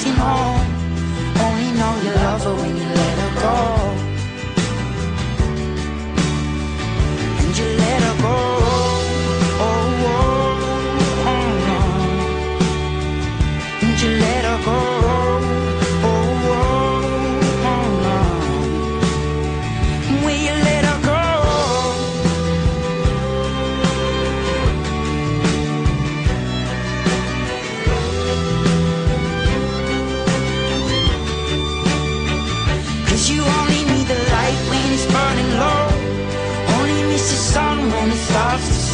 missing home Only know you love her when you let her go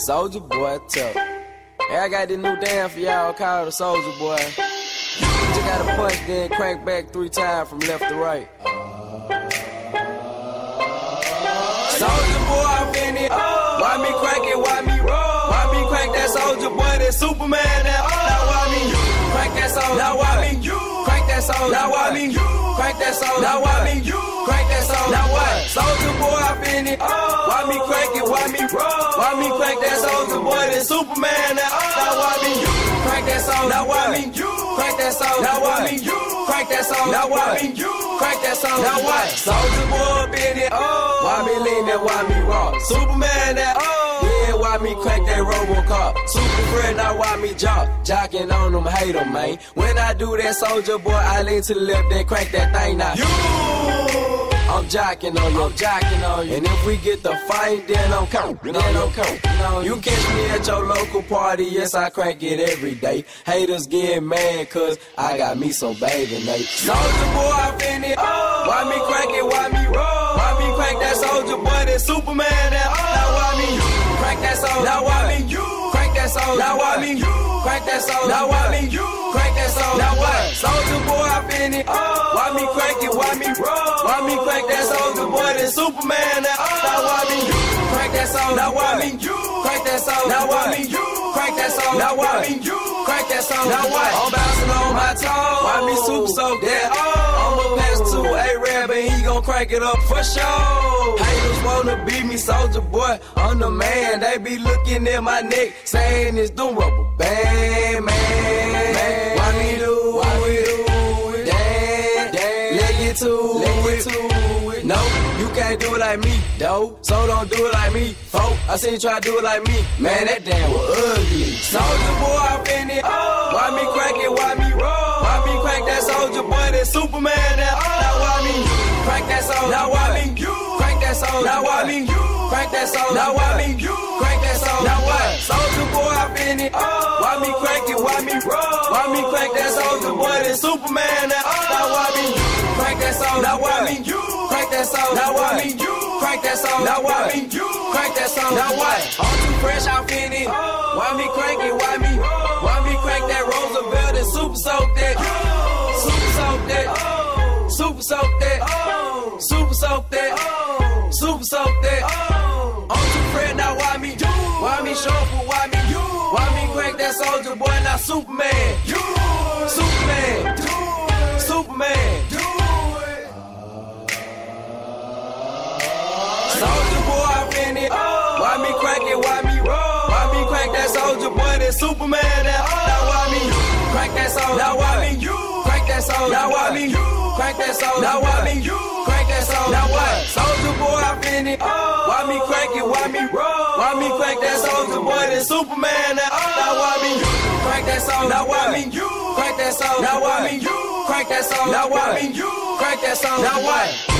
Soldier boy, tough. Hey, I got this new dance for y'all called the Soldier boy. You gotta punch, then crank back three times from left to right. Soldier boy, I'm in it. Why me crank it? Why me roll? Why me crank that soldier boy? That Superman? Soldier? Now why me crank that soldier? Now why me crank that soldier? Now what? Soldier boy, I'm in it. Why me crank it? Why me roll? Why me crank that soldier boy? That Superman? That now why me crank that soldier? Now why me crank that soldier? Now why me crank that soldier? Now why me crank that soldier? Now what? Soldier boy, up in it. Why me lean that? Why me rock? Superman? That yeah, why me crack that Robocop? Super friend, now why me jock? Jocking on them, hate them, man. When I do that, soldier boy, I lean to the left, then crank that thing now. You! I'm jocking on you, I'm jocking on you. And if we get the fight, then I'm counting, then I'm counting. You catch me at your local party, yes, I crank it every day. Haters get mad, cause I got me some bathing Nate. Soldier boy, I finna, oh. why me crank it, why me roll? Why me crank that soldier boy, that Superman, that Now why me crank that soldier? Now why me crank that soldier? Now why me crank that soldier? Now why me crank that soldier? Now what? Soldier boy, I finna, oh. why me crank it, why me roll? Why me crank that soldier boy, that Superman, that oh. Now why me crank that soldier? Now why me crank that soldier? Now why me crank that soldier? Now why me crank that soldier? Now what? I'm bouncing on my toes. Why me super so that? I'ma gon' crank it up for sure. Haters wanna beat me, soldier boy. I'm the man. They be looking at my neck, saying it's the rubber band, man. Why me do? Why me do it? Damn, damn. Let get to it. To it. No, you can't do it like me, though. So don't do it like me, folk. I seen you try to do it like me. Man, that damn was ugly. Soldier boy, I finna. Why me crank it? Why me roll? Why me crank that soldier boy? That Superman? That me crank that soldier? Now why me crank that soldier? Now why me crank that soldier? Now why me crank that soldier? Now what? Soldier boy, I finna. Why me crank it? Why me roll? Why me crank that soldier boy? That Superman? That now why me crank that soldier? Now why me crank that soldier? Now why me crank that soldier? Now why me crank that soldier? Now what? I'm too fresh, I'm finna. Why me crank it? Why me? Why me crank that Roosevelt and super soak that? Super soak that. Super soak that. Oh. Super soak that. Oh. Super soak that. I'm too fresh now. Why me? Why me shuffle? Why me? Why me crank that soldier boy? Now Superman. Superman. Superman. Uh. Soldier boy, I finna. Oh. Why me it? Why me roll? Why me that soldier boy, then Superman. Now, now why me? Crank that soul. Now why me? Crank that soul. Now why me? Crank that soul. Now why me? Crank that soul. Now what? Soldier boy, I finna. Why me crank it? Why me roll? Why me crank that soldier boy, then Superman. Uh. Now, now why me? Crank that soul. Now why me? Crank that soul. Now why me? Crank that soul. Now why me? Crank that soul. Now what?